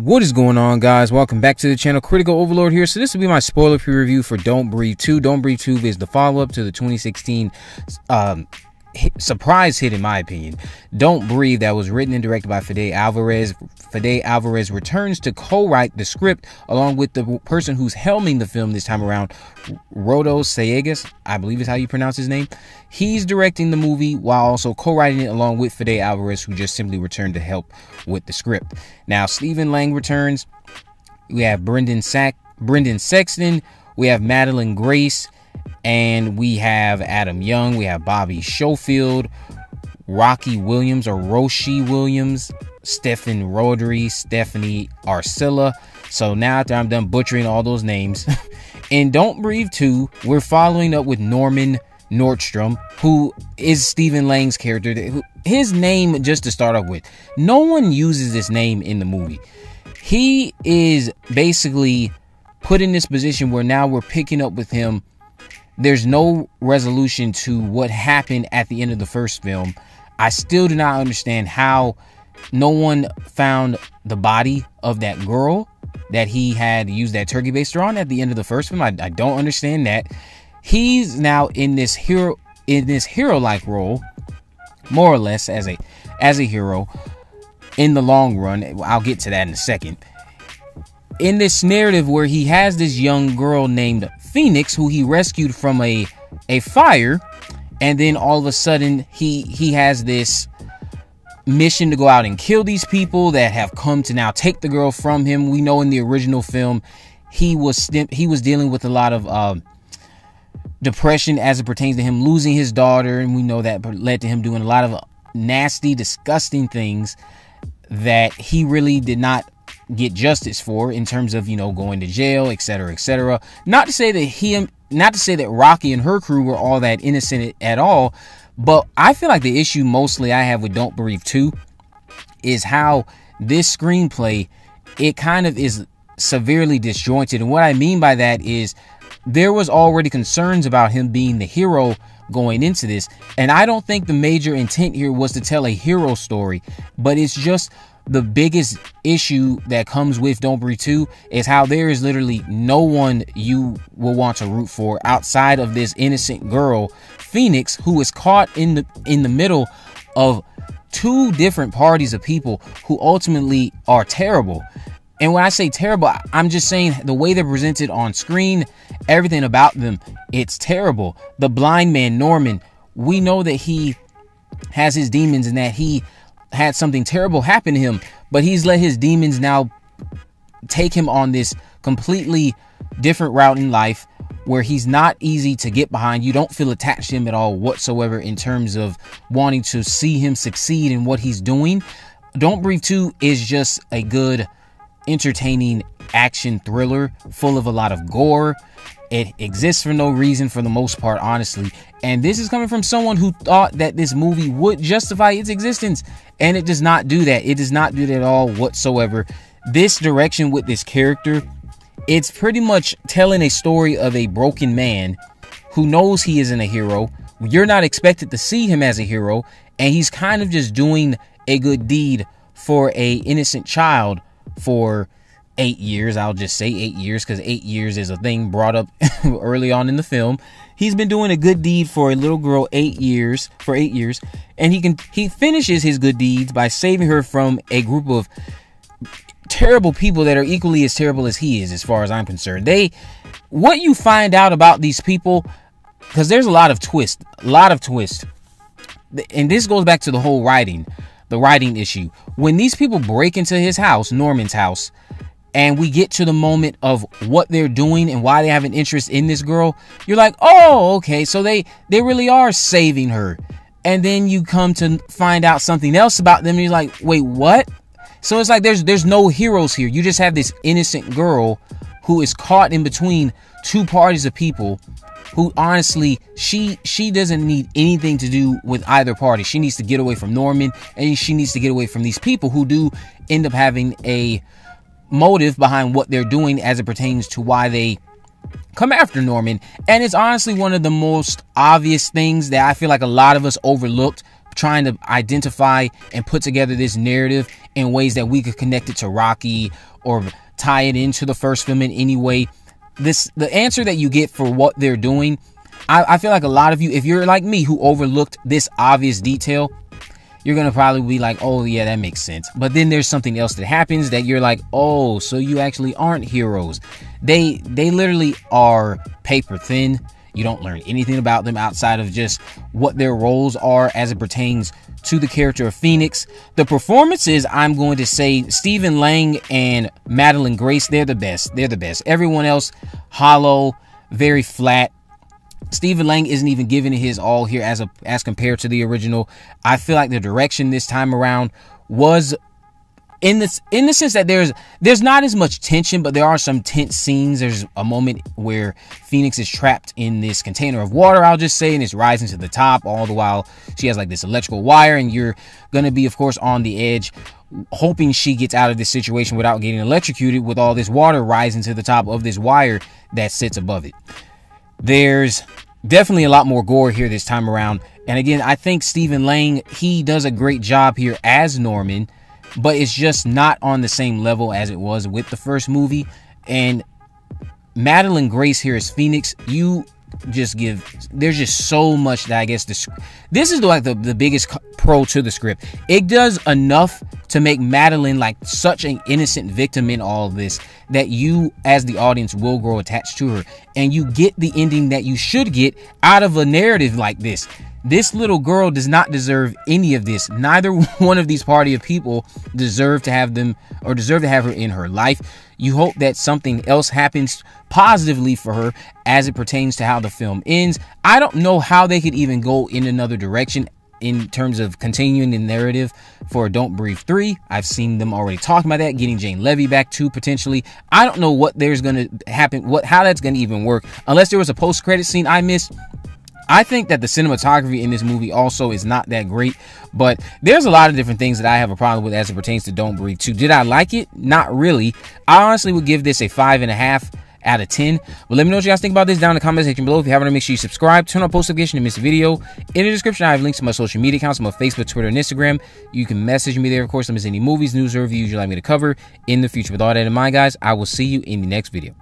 What is going on, guys? Welcome back to the channel. Critical Overlord here. So this will be my spoiler free review for Don't Breathe 2. Don't Breathe 2 is the follow-up to the 2016 um, surprise hit, in my opinion. Don't Breathe, that was written and directed by Fede Alvarez. Fede Alvarez returns to co-write the script along with the person who's helming the film this time around, Rodo Sayagues, I believe is how you pronounce his name. He's directing the movie while also co-writing it along with Fede Alvarez, who just simply returned to help with the script. Now, Stephen Lang returns. We have Brendan Sack, Brendan Sexton. We have Madelyn Grace and we have Adam Young, we have Bobby Schofield, Rocci Williams or Roshi Williams, Steffan Rhodri, Stephanie Arcila. So now after I'm done butchering all those names, and Don't Breathe 2, we're following up with Norman Nordstrom, who is Stephen Lang's character. His name, just to start off with, no one uses this name in the movie. He is basically put in this position where now we're picking up with him there's no resolution to what happened at the end of the first film. I still do not understand how no one found the body of that girl that he had used that turkey baster on at the end of the first film. I, I don't understand that. He's now in this hero in this hero-like role, more or less as a as a hero in the long run. I'll get to that in a second. In this narrative where he has this young girl named Phoenix, who he rescued from a a fire, and then all of a sudden he he has this mission to go out and kill these people that have come to now take the girl from him. We know in the original film he was he was dealing with a lot of uh, depression as it pertains to him losing his daughter, and we know that led to him doing a lot of nasty, disgusting things that he really did not get justice for in terms of you know going to jail etc etc not to say that he not to say that rocky and her crew were all that innocent at all but i feel like the issue mostly i have with don't breathe 2 is how this screenplay it kind of is severely disjointed. And what i mean by that is there was already concerns about him being the hero going into this. And i don't think the major intent here was to tell a hero story but it's just the biggest issue that comes with Don't Breathe 2 is how there is literally no one you will want to root for outside of this innocent girl, Phoenix, who is caught in the in the middle of two different parties of people who ultimately are terrible. And when I say terrible, I'm just saying the way they're presented on screen, everything about them, it's terrible. The blind man, Norman, we know that he has his demons and that he had something terrible happen to him, but he's let his demons now take him on this completely different route in life where he's not easy to get behind. You don't feel attached to him at all whatsoever in terms of wanting to see him succeed in what he's doing. Don't Breathe 2 is just a good, entertaining action thriller full of a lot of gore. It exists for no reason for the most part, honestly. And this is coming from someone who thought that this movie would justify its existence. And it does not do that. It does not do that at all whatsoever. This direction with this character, it's pretty much telling a story of a broken man who knows he isn't a hero. You're not expected to see him as a hero. And he's kind of just doing a good deed for a innocent child for eight years. I'll just say eight years because eight years is a thing brought up early on in the film. He's been doing a good deed for a little girl eight years for eight years, and he can he finishes his good deeds by saving her from a group of terrible people that are equally as terrible as he is, as far as I'm concerned. They what you find out about these people because there's a lot of twist, a lot of twist, and this goes back to the whole writing, the writing issue. When these people break into his house, Norman's house, and we get to the moment of what they're doing and why they have an interest in this girl you're like oh okay so they they really are saving her. And then you come to find out something else about them you're like wait what? So it's like there's there's no heroes here. You just have this innocent girl who is caught in between two parties of people who honestly she she doesn't need anything to do with either party. She needs to get away from norman and she needs to get away from these people who do end up having a motive behind what they're doing as it pertains to why they come after Norman. And it's honestly one of the most obvious things that I feel like a lot of us overlooked trying to identify and put together this narrative in ways that we could connect it to Rocky or tie it into the first film in any way. This the answer that you get for what they're doing. I, I feel like a lot of you, if you're like me who overlooked this obvious detail, you're gonna probably be like, oh yeah, that makes sense. But then there's something else that happens that you're like, oh, so you actually aren't heroes. They they literally are paper thin. You don't learn anything about them outside of just what their roles are as it pertains to the character of Phoenix. The performances, I'm going to say, Stephen Lang and Madelyn Grace, they're the best. They're the best. Everyone else, hollow, very flat. Stephen Lang isn't even giving his all here as a as compared to the original. I feel like the direction this time around was in this in the sense that there's there's not as much tension, but there are some tense scenes. There's a moment where Phoenix is trapped in this container of water, I'll just say, and it's rising to the top, all the while she has like this electrical wire, and you're gonna be, of course, on the edge, hoping she gets out of this situation without getting electrocuted with all this water rising to the top of this wire that sits above it. There's definitely a lot more gore here this time around. And again, I think Stephen Lang, he does a great job here as Norman but it's just not on the same level as it was with the first movie. And Madelyn Grace here as Phoenix, you just give there's just so much that I guess this this is like the, the biggest pro to the script. It does enough to make Madelyn like such an innocent victim in all this that you as the audience will grow attached to her and you get the ending that you should get out of a narrative like this. This little girl does not deserve any of this. Neither one of these party of people deserve to have them or deserve to have her in her life. You hope that something else happens positively for her as it pertains to how the film ends. I don't know how they could even go in another direction in terms of continuing the narrative for Don't Breathe 3. I've seen them already talking about that, getting Jane Levy back too potentially. I don't know what there's going to happen, what how that's going to even work unless there was a post-credit scene I missed. I think that the cinematography in this movie also is not that great, but there's a lot of different things that I have a problem with as it pertains to Don't Breathe 2. Did I like it? Not really. I honestly would give this a five and a half out of 10. But let me know what you guys think about this down in the comment section below. If you haven't, make sure you subscribe, turn on post notification to miss a video. In the description, I have links to my social media accounts, my Facebook, Twitter, and Instagram. You can message me there, of course, to miss any movies, news, or reviews you'd like me to cover in the future. With all that in mind, guys, I will see you in the next video.